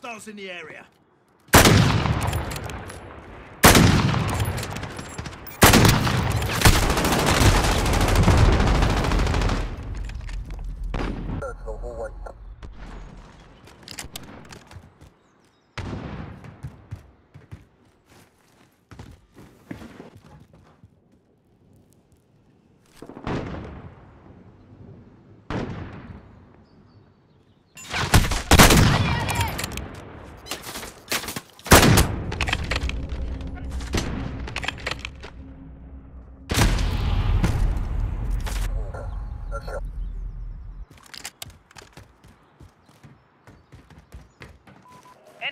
Hostiles in the area.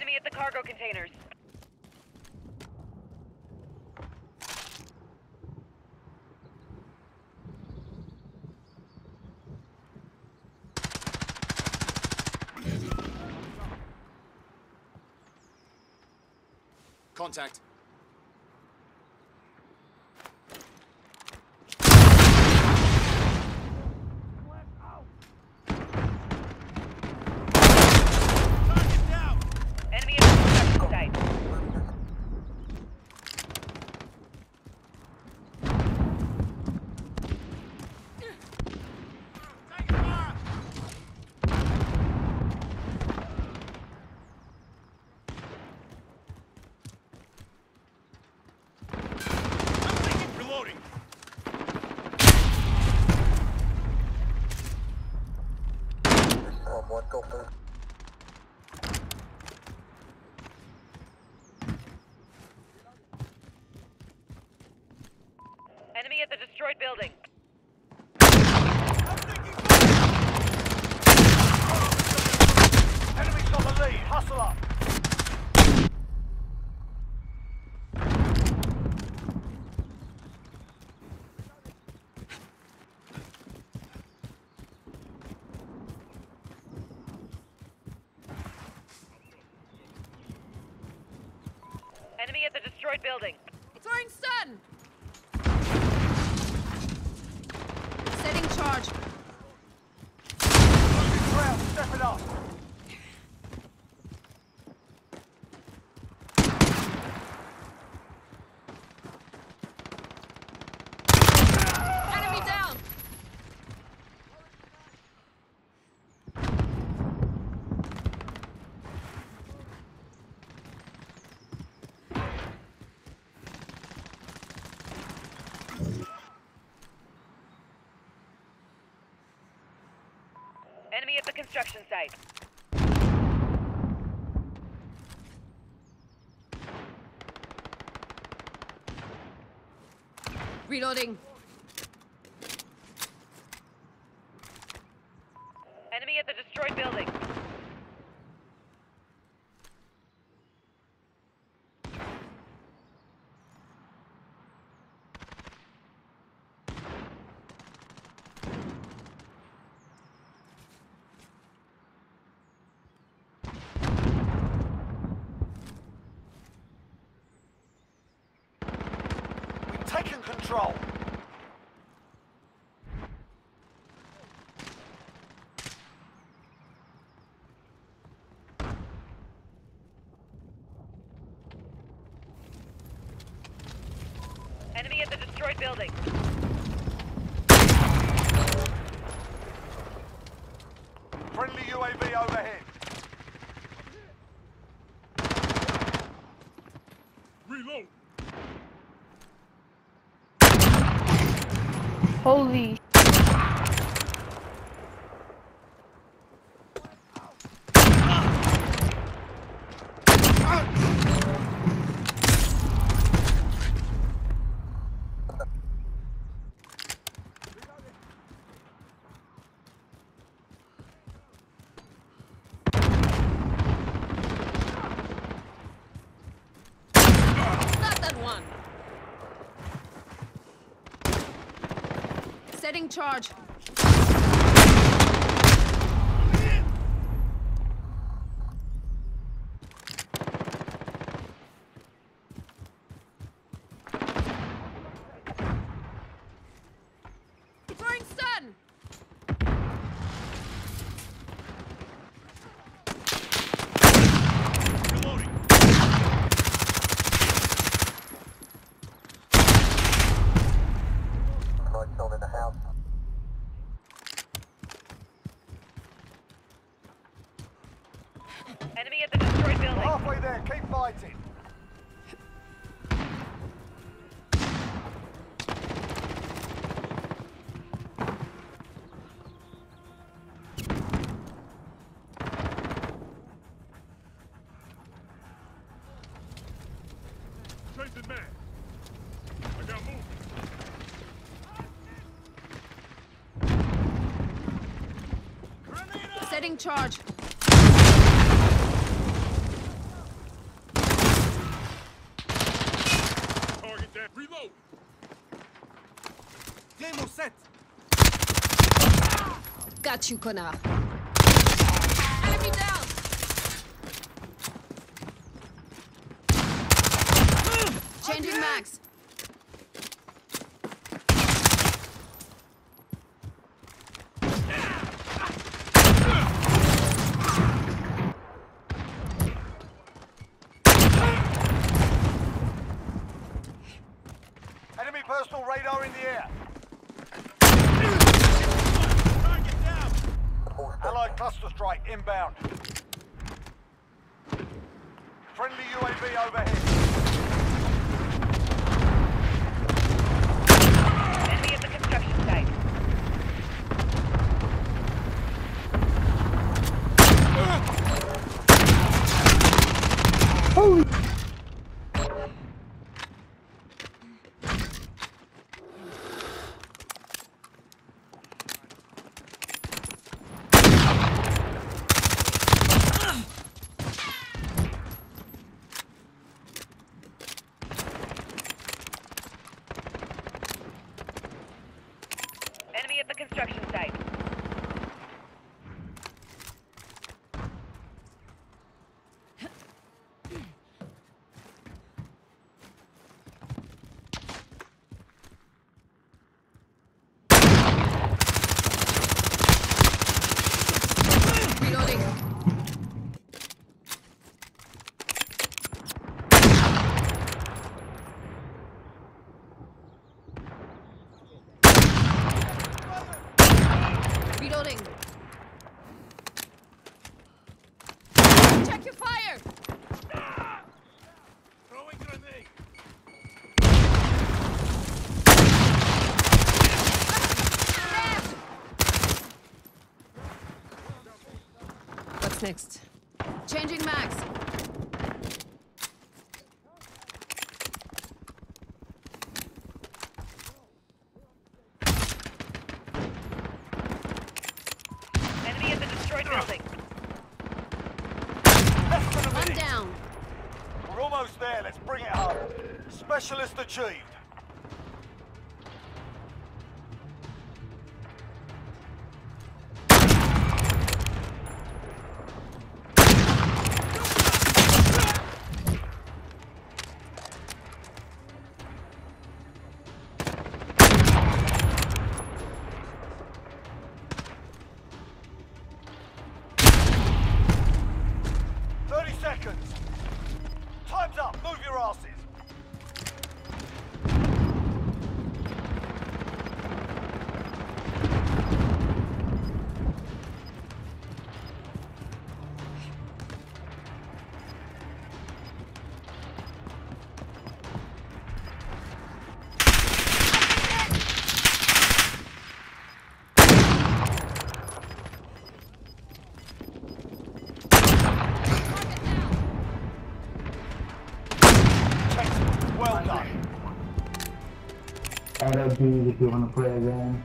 Enemy at the cargo containers. Contact. Target down. Enemy at the construction site. Take fire. Reloading. On one, go first. Enemy at the destroyed building. Enemies on the lead. Hustle up. Enemy at the destroyed building. Throwing stun. Setting charge. Ground, step it up. The construction site. Reloading. Enemy at the destroyed building. We've taken control. Enemy at the destroyed building. Friendly UAV overhead. Holy Not that one. Setting charge. There. Keep fighting. Chasing man. I got movement. Setting charge. That. Reload. Claymore set. Got you, connard. Enemy down. Changing max. Friendly UAV overhead. Enemy at the construction site. Enemy construction site. What's next? Changing max. Enemy at the destroyed building. Less than a One down. We're almost there. Let's bring it home. Specialist achieved. LLG if you want to play again.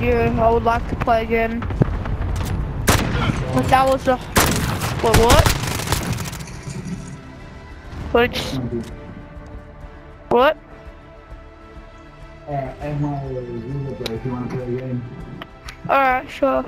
Yeah, I would like to play again. But that was a. Wait, what? Which. What? Uh, if you want to play again. Alright, sure.